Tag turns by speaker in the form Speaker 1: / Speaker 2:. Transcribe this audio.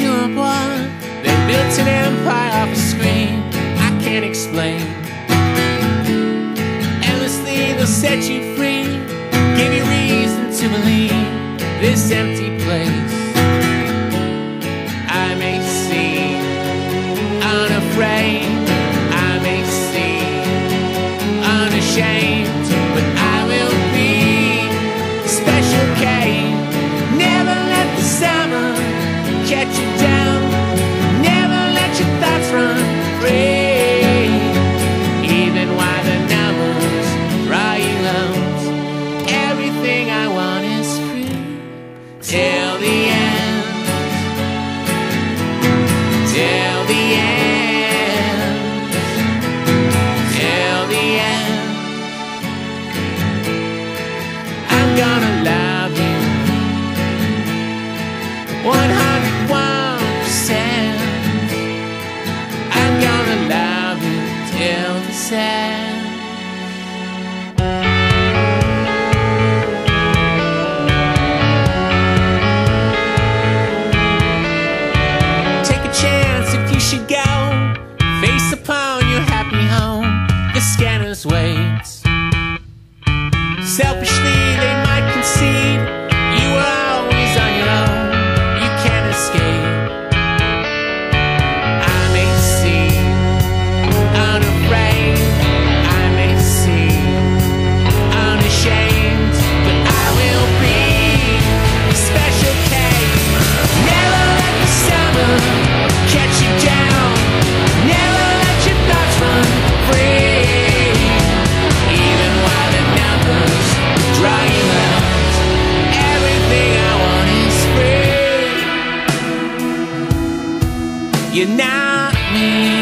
Speaker 1: They built an empire off a screen. I can't explain. Endlessly they'll set you free, give you reason to believe this empty place. I may seem unafraid, I may seem unashamed, 101%. I'm gonna love you till the end. You're not me.